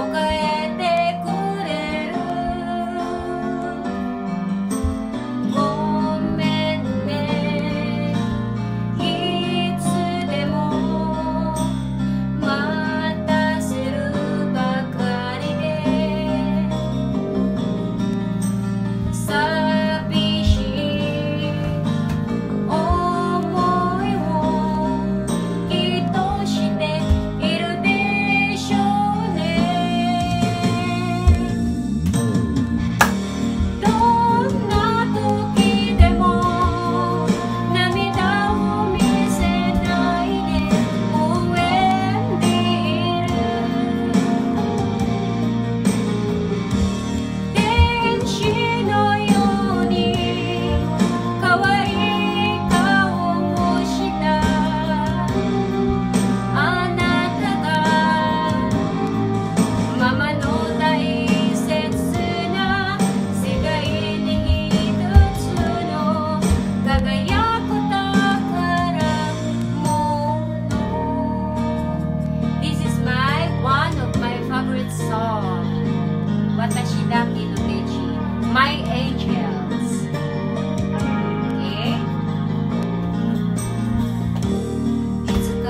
Cây Linda Kilotechi. My Angels. Okay? It's a